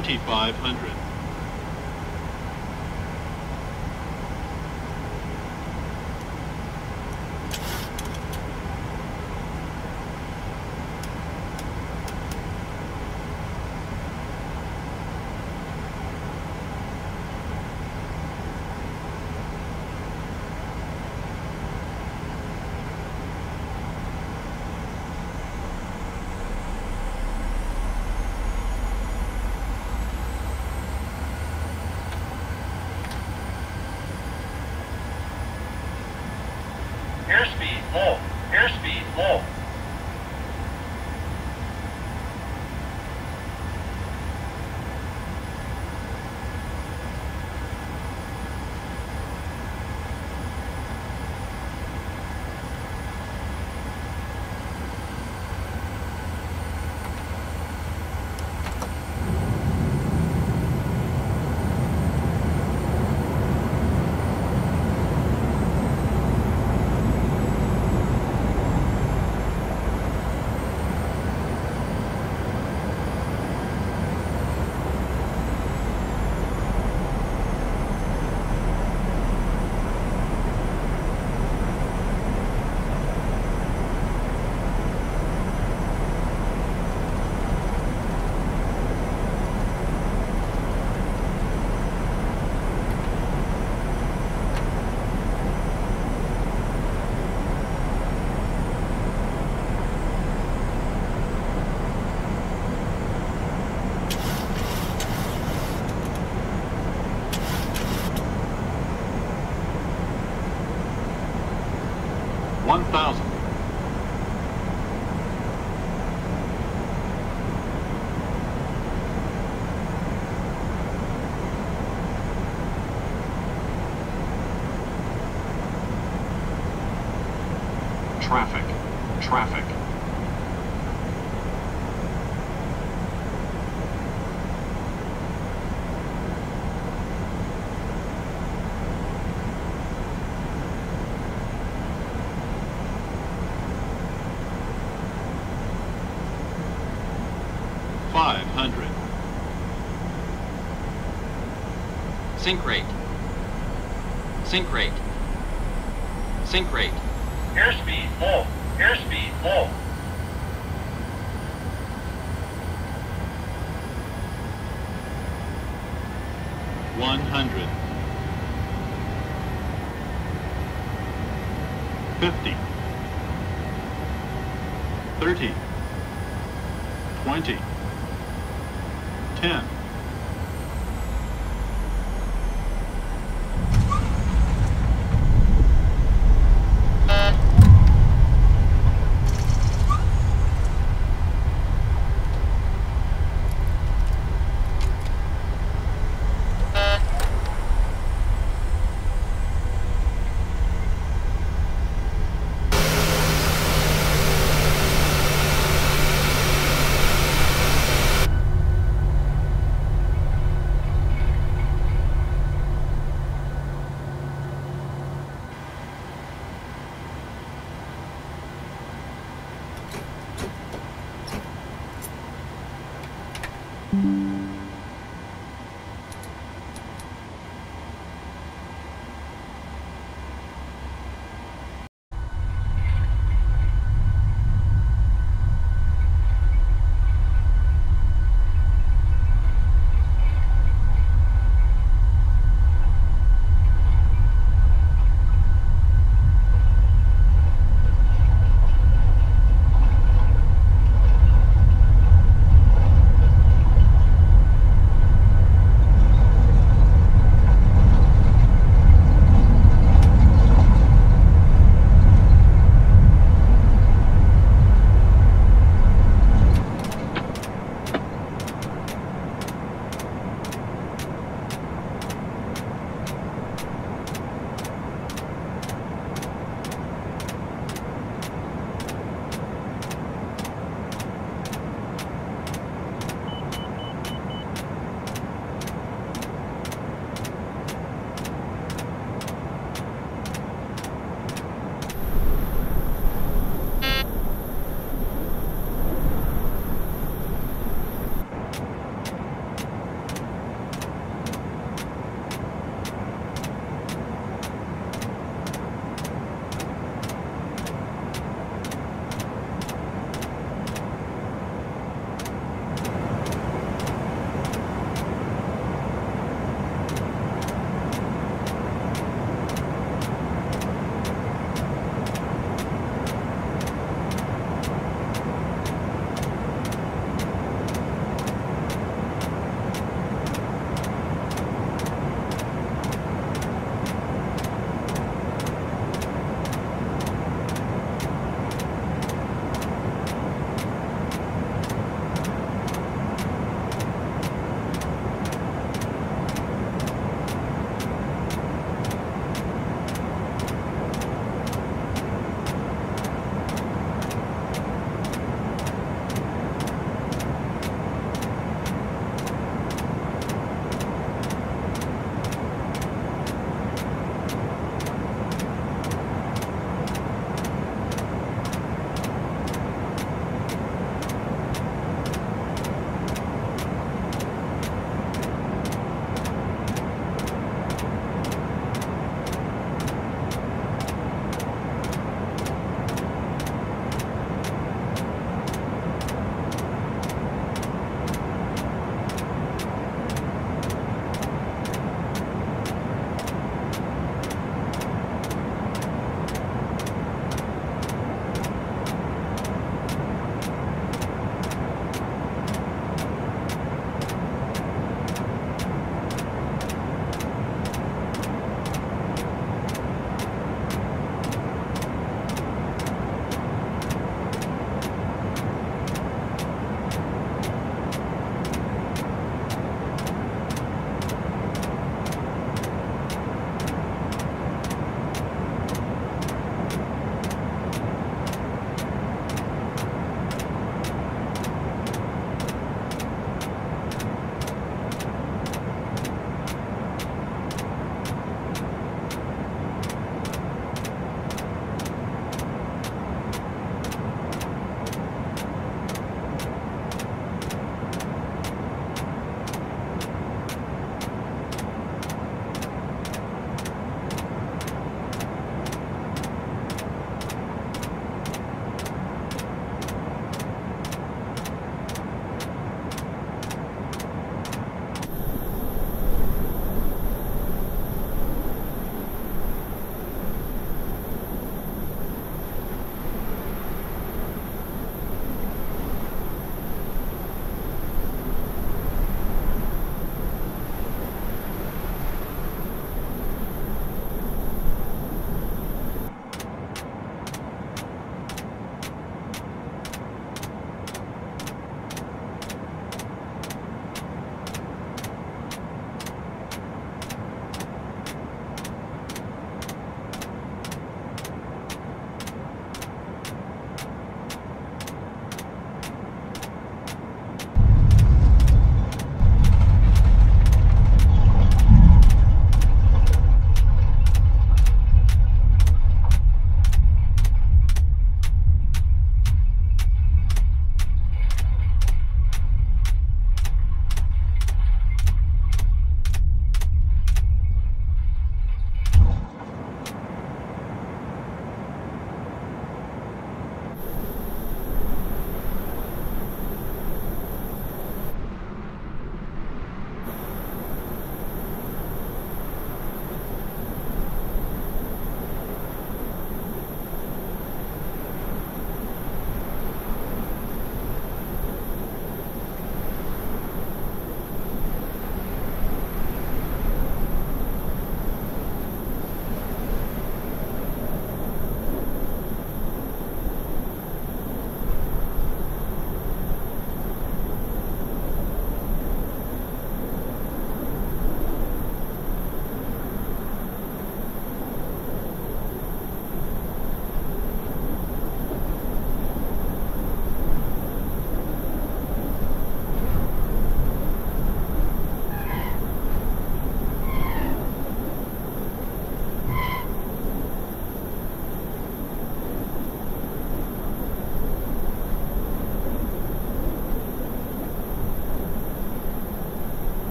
2500. Sink rate. Sink rate. Sink rate. Airspeed full. Airspeed full. One hundred. Fifty. Mm-hmm.